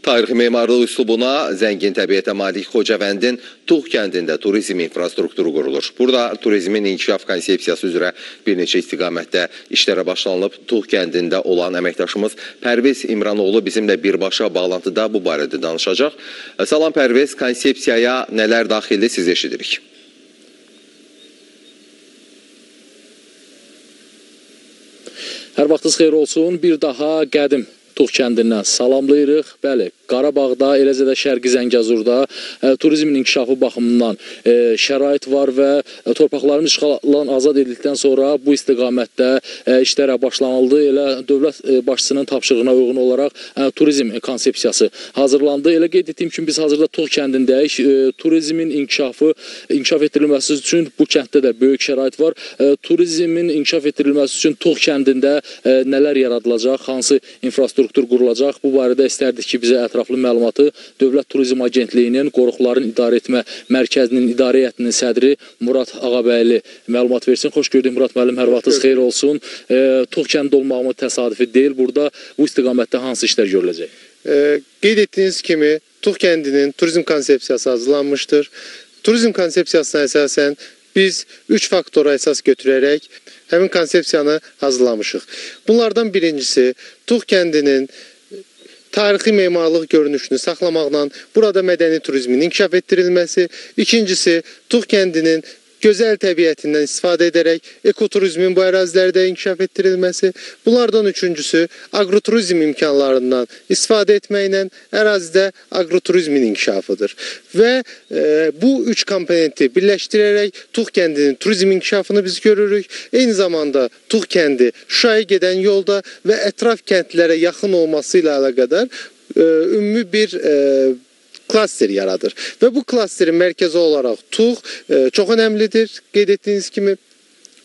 Tarixi memarlıq üslubuna zəngin təbiətə malik Xocavəndin Tuğ kəndində turizm infrastrukturu qurulur. Burada turizmin inkişaf konsepsiyası üzrə bir neçə istiqamətdə işlərə başlanılıb. Tuğ kəndində olan əməkdaşımız Pərviz İmranoğlu bizimlə birbaşa bağlantıda bu barədə danışacaq. Salam Pərviz, konsepsiyaya nələr daxildir siz eşidirik. Hər vaxtınız xeyir olsun. Bir daha qədim Tuğ kəndindən salamlayırıq. Bəli, Qarabağda, eləcə də Şərqi Zəngəzurda ə, turizmin inkişafı baxımından ə, şərait var və ə, torpaqlarımız işğaldan azad edildikdən sonra bu istiqamətdə işlərə başlanıldı. Elə dövlət başçısının tapşırığına uyğun olaraq turizm konsepsiyası hazırlandı. Elə qeyd etdiyim kimi biz hazırda Tuğ kəndindəyik. Turizmin inkişafı inkişaf etdirilməsi üçün bu kənddə də böyük şərait var. Turizmin inkişaf etdirilməsi üçün Tuğ kəndində nələr yaradılacaq, hansı infrastruktur qurulacaq? Bu barədə istərdik ki, bizə ətraflı ətraflı məlumatı Dövlət Turizm Agentliyinin Qoruqların İdarə Etmə Mərkəzinin İdarə Heyətinin sədri Murad Ağabəyli məlumat versin. Xoş gördük Murad müəllim, hər vaxtınız xeyir olsun. E, Tuğ kəndi olmağımı təsadüfi deyil. Burada bu istiqamətdə hansı işlər görüləcək? E, qeyd etdiyiniz kimi Tuğ kəndinin turizm konsepsiyası hazırlanmışdır. Turizm konsepsiyasına əsasən biz 3 faktora əsas götürərək həmin konsepsiyanı hazırlamışıq. Bunlardan birincisi Tuğ kəndinin tarixi memarlıq görünüşünü saxlamaqla burada mədəni turizmin inkişaf etdirilməsi, ikincisi Tuğ kəndinin gözəl təbiətindən istifadə edərək ekoturizmin bu ərazilərdə inkişaf etdirilməsi, bunlardan üçüncüsü agroturizm imkanlarından istifadə etməklə ərazidə agroturizmin inkişafıdır. Və e, bu üç komponenti birləşdirərək Tuğ kəndinin turizm inkişafını biz görürük. Eyni zamanda Tuğ kəndi Şuşaya gedən yolda və ətraf kəndlərə yaxın olması ilə əlaqədar e, ümumi bir e, klaster yaradır. Və bu klasterin mərkəzi olaraq Tuğ e, çox önəmlidir. Qeyd etdiyiniz kimi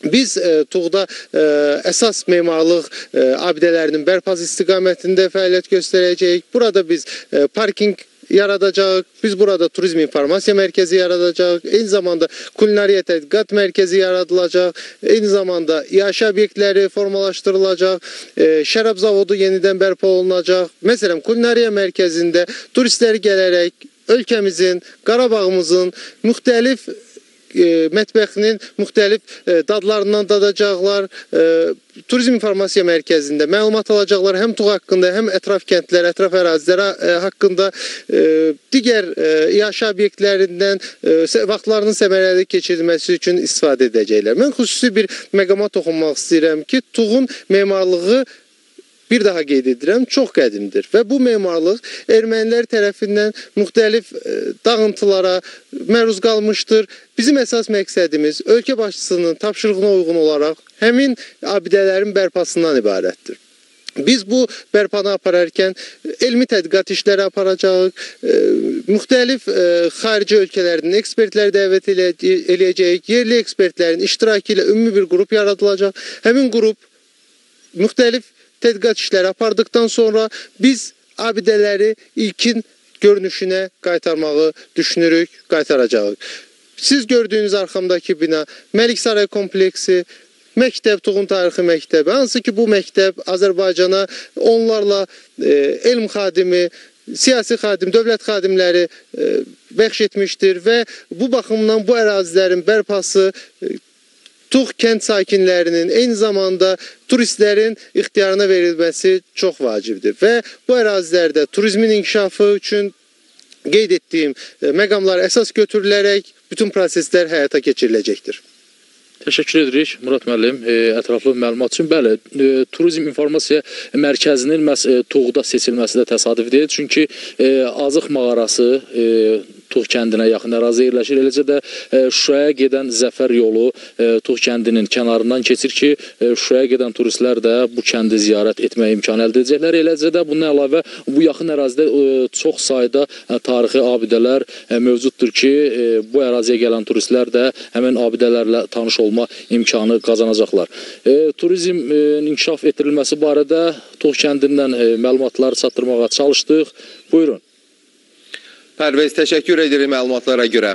Biz e, Tuğda e, əsas memarlıq e, abidələrinin bərpası istiqamətində fəaliyyət göstərəcəyik. Burada biz e, parking yaradacaq. Biz burada turizm informasiya mərkəzi yaradacaq. Eyni zamanda kulinariya tədqiqat mərkəzi yaradılacaq. Eyni zamanda iaşə obyektləri formalaşdırılacaq. E, şərab zavodu yenidən bərpa olunacaq. Məsələn, kulinariya mərkəzində turistlər gələrək ölkəmizin, Qarabağımızın müxtəlif e, mətbəxinin müxtəlif e, dadlarından dadacaqlar. E, Turizm İnformasiya Mərkəzində məlumat alacaqlar həm Tuğ haqqında, həm ətraf kəndlər, ətraf ərazilər e, haqqında e, digər e, iaşə obyektlərindən e, vaxtlarının səmərəli keçirilməsi üçün istifadə edəcəklər. Mən xüsusi bir məqama toxunmaq istəyirəm ki, Tuğun memarlığı bir daha qeyd edirəm, çox qədimdir və bu memarlıq ermənilər tərəfindən müxtəlif e, dağıntılara məruz qalmışdır. Bizim əsas məqsədimiz ölkə başçısının tapşırığına uyğun olaraq həmin abidələrin bərpasından ibarətdir. Biz bu bərpanı apararkən elmi tədqiqat işləri aparacağıq, e, müxtəlif e, xarici ölkələrdən ekspertlər dəvət eləyəcəyik, yerli ekspertlərin iştirakı ilə ümumi bir qrup yaradılacaq. Həmin qrup müxtəlif tədqiqat işləri apardıqdan sonra biz abidələri ilkin görünüşünə qaytarmağı düşünürük, qaytaracağıq. Siz gördüyünüz arxamdakı bina Məlik Saray kompleksi, məktəb, Tuğun tarixi məktəbi. Hansı ki, bu məktəb Azərbaycana onlarla e, elm xadimi, siyasi xadim, dövlət xadimləri e, bəxş etmişdir və bu baxımdan bu ərazilərin bərpası e, Tuğ kənd sakinlərinin eyni zamanda turistlərin ixtiyarına verilməsi çox vacibdir və bu ərazilərdə turizmin inkişafı üçün qeyd etdiyim e, məqamlar əsas götürülərək bütün proseslər həyata keçiriləcəkdir. Təşəkkür edirik Murad müəllim e, ətraflı məlumat üçün. Bəli, e, Turizm İnformasiya Mərkəzinin məhz Tuğda seçilməsi də təsadüf deyil. Çünki Azıq mağarası Tuğ kəndinə yaxın ərazi yerləşir. Eləcə də e, Şuşaya gedən Zəfər yolu e, Tuğ kəndinin kənarından keçir ki, e, Şuşaya gedən turistlər də bu kəndi ziyarət etmək imkanı əldə edəcəklər. Eləcə də bundan əlavə bu yaxın ərazidə çox sayda tarixi abidələr mövcuddur ki, bu əraziyə gələn turistlər də həmin abidələrlə tanış olma imkanı qazanacaqlar. Turizm inkişaf etdirilməsi barədə Tuğ kəndindən məlumatları çatdırmağa çalışdıq. Buyurun. Pərvez, təşəkkür edirik məlumatlara görə.